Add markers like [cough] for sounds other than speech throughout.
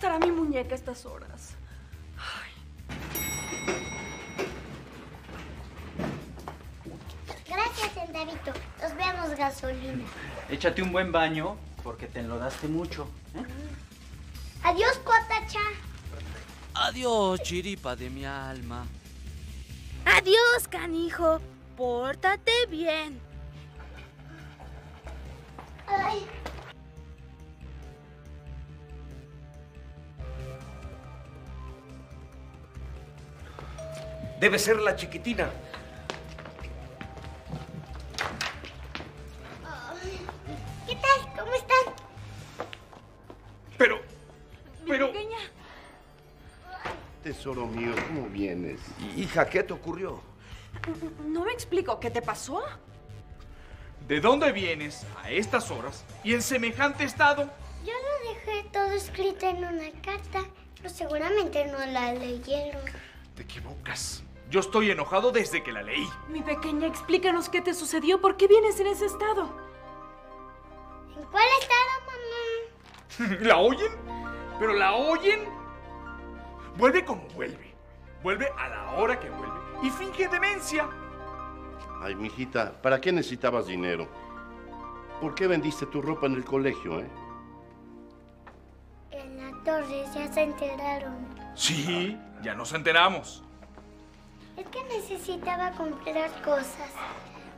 estará mi muñeca a estas horas? Gracias, Centavito. Nos vemos gasolina. Échate un buen baño porque te enlodaste mucho. ¿eh? Adiós, Cuatacha. Adiós, chiripa de mi alma. Adiós, canijo. Pórtate bien. Ay. Debe ser la chiquitina. ¿Qué tal? ¿Cómo están? Pero, Mi pero... pequeña. Tesoro mío, ¿cómo vienes? Hija, ¿qué te ocurrió? No me explico. ¿Qué te pasó? ¿De dónde vienes a estas horas y en semejante estado? Yo lo dejé todo escrito en una carta, pero seguramente no la leyeron. Te equivocas. Yo estoy enojado desde que la leí. Mi pequeña, explícanos qué te sucedió. ¿Por qué vienes en ese estado? ¿En cuál estado, mamá? [laughs] ¿La oyen? ¿Pero la oyen? Vuelve como vuelve. Vuelve a la hora que vuelve y finge demencia. Ay, mijita, ¿para qué necesitabas dinero? ¿Por qué vendiste tu ropa en el colegio, eh? En la torre ya se enteraron. Sí, ya nos enteramos. Es que necesitaba comprar cosas.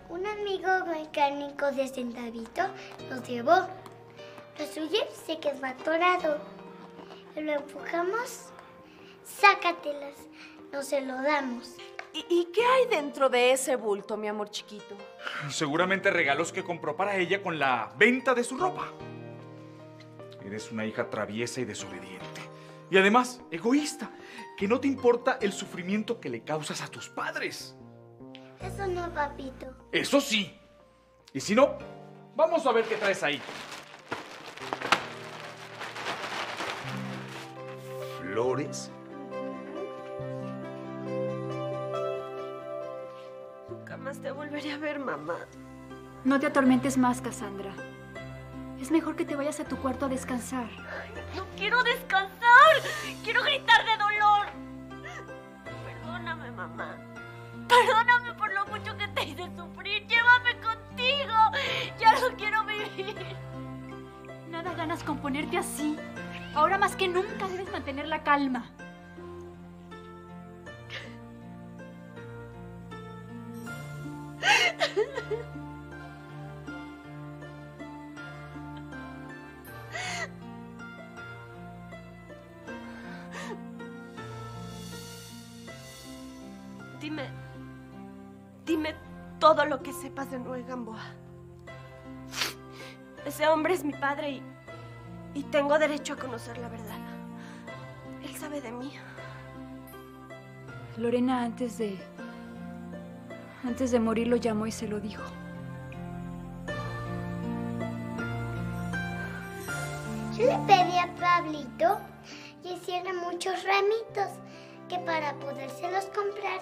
Un amigo mecánico de Centavito nos llevó. Lo suyo se quedó atorado. Lo empujamos. Sácatelas. No se lo damos. ¿Y, y qué hay dentro de ese bulto, mi amor chiquito? Seguramente regalos que compró para ella con la venta de su ropa. Eres una hija traviesa y desobediente. Y además, egoísta, que no te importa el sufrimiento que le causas a tus padres. Eso no, papito. Eso sí. Y si no, vamos a ver qué traes ahí. ¿Flores? Nunca más te volveré a ver, mamá. No te atormentes más, Cassandra. Es mejor que te vayas a tu cuarto a descansar. No quiero descansar. Quiero gritar de mamá. Perdóname por lo mucho que te hice sufrir. Llévame contigo. Ya no quiero vivir. Nada ganas con ponerte así. Ahora más que nunca debes mantener la calma. Dime. Dime todo lo que sepas de Noé Gamboa. Ese hombre es mi padre y. y tengo derecho a conocer la verdad. Él sabe de mí. Lorena antes de... Antes de morir lo llamó y se lo dijo. Yo le pedí a Pablito que hiciera muchos ramitos, que para podérselos comprar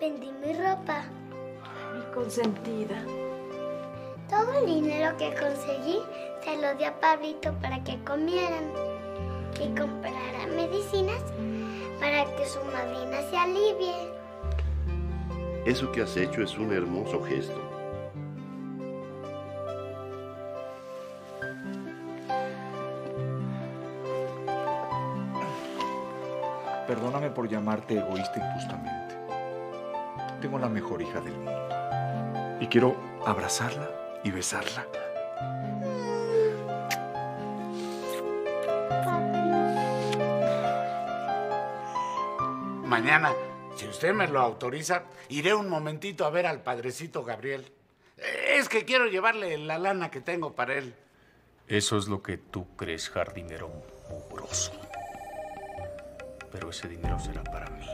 vendí mi ropa. Mi consentida. Todo el dinero que conseguí se lo di a Pablito para que comieran y comprara medicinas para que su madrina se alivie. Eso que has hecho es un hermoso gesto. Perdóname por llamarte egoísta injustamente. Tengo la mejor hija del mundo. Y quiero abrazarla y besarla. Mañana, si usted me lo autoriza, iré un momentito a ver al padrecito Gabriel. Es que quiero llevarle la lana que tengo para él. Eso es lo que tú crees, jardinero mugroso. Pero ese dinero será para mí.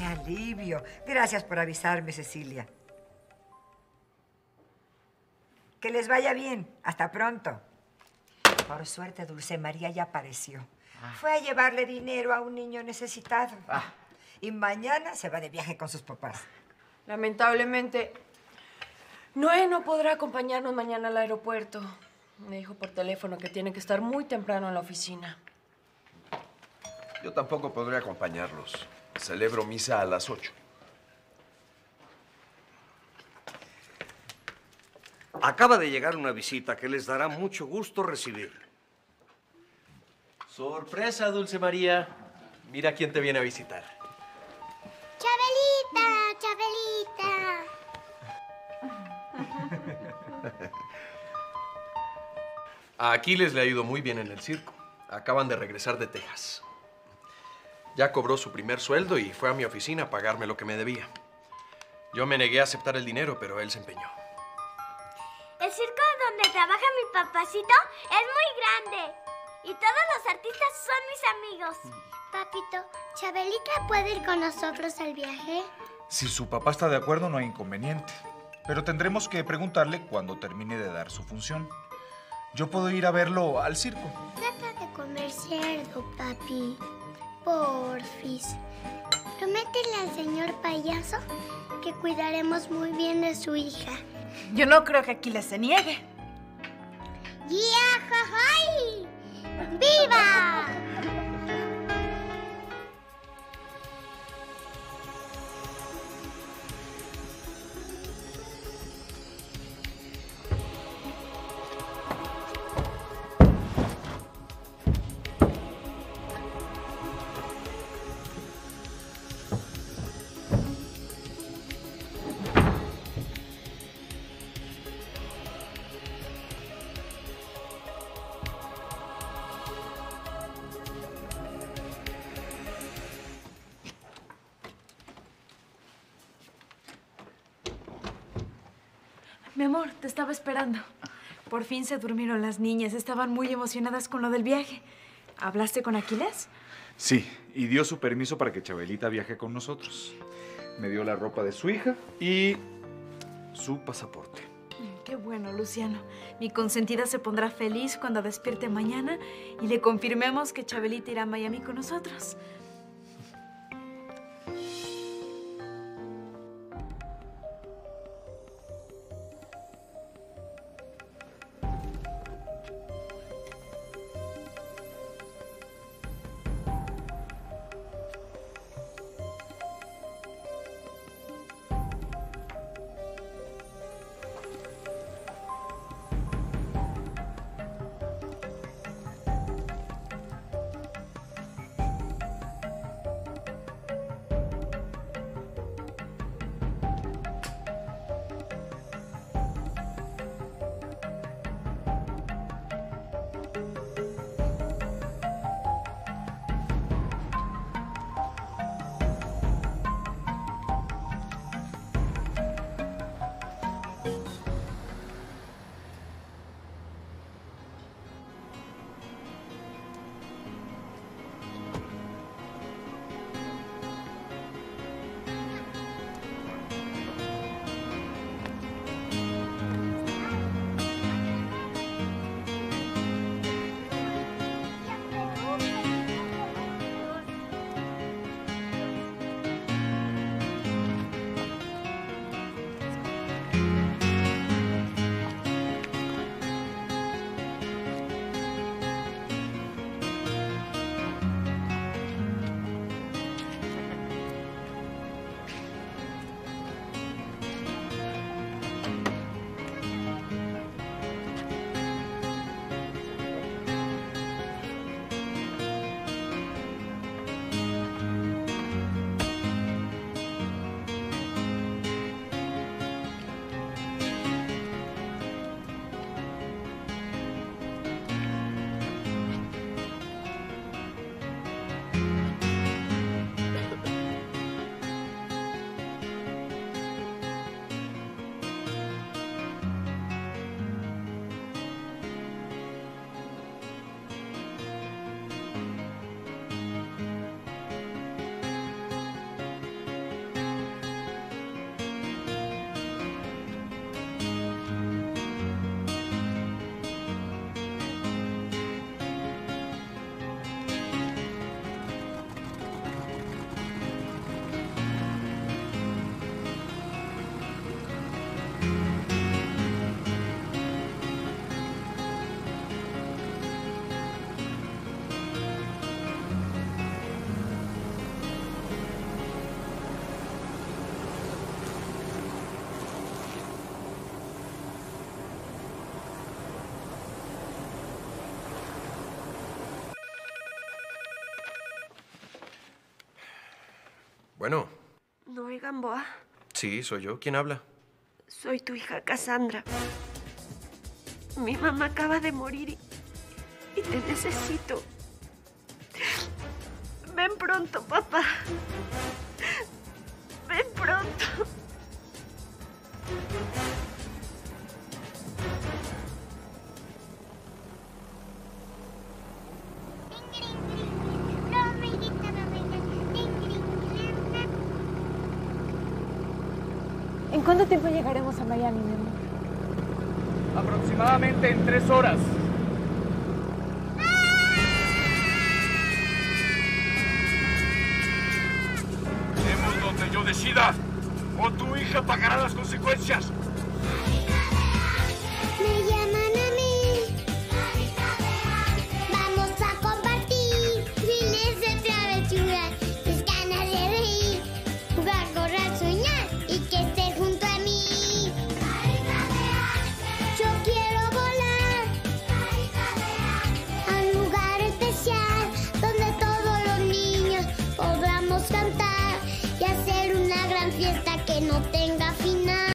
Qué alivio. Gracias por avisarme, Cecilia. Que les vaya bien. Hasta pronto. Por suerte, Dulce María ya apareció. Fue a llevarle dinero a un niño necesitado. Y mañana se va de viaje con sus papás. Lamentablemente, Noé no podrá acompañarnos mañana al aeropuerto. Me dijo por teléfono que tiene que estar muy temprano en la oficina. Yo tampoco podré acompañarlos. Celebro misa a las 8. Acaba de llegar una visita que les dará mucho gusto recibir. Sorpresa, Dulce María. Mira quién te viene a visitar. Chabelita, Chabelita. A Aquiles le ha ido muy bien en el circo. Acaban de regresar de Texas. Ya cobró su primer sueldo y fue a mi oficina a pagarme lo que me debía. Yo me negué a aceptar el dinero, pero él se empeñó. El circo donde trabaja mi papacito es muy grande. Y todos los artistas son mis amigos. Papito, ¿Chabelita puede ir con nosotros al viaje? Si su papá está de acuerdo, no hay inconveniente. Pero tendremos que preguntarle cuando termine de dar su función. Yo puedo ir a verlo al circo. Trata de comer cerdo, papi. Porfis. Prométele al señor payaso que cuidaremos muy bien de su hija. Yo no creo que Aquiles se niegue. ¡Yajajay! ¡Viva! Mi amor, te estaba esperando. Por fin se durmieron las niñas. Estaban muy emocionadas con lo del viaje. ¿Hablaste con Aquiles? Sí, y dio su permiso para que Chabelita viaje con nosotros. Me dio la ropa de su hija y su pasaporte. Qué bueno, Luciano. Mi consentida se pondrá feliz cuando despierte mañana y le confirmemos que Chabelita irá a Miami con nosotros. Bueno, Noé Gamboa, sí, soy yo. ¿Quién habla? soy tu hija Cassandra. Mi mamá acaba de morir y, y te necesito. Ven pronto, papá. Ven pronto. Tiempo llegaremos a Miami, mi amor? Aproximadamente en tres horas. Haremos donde yo decida, o tu hija pagará las consecuencias.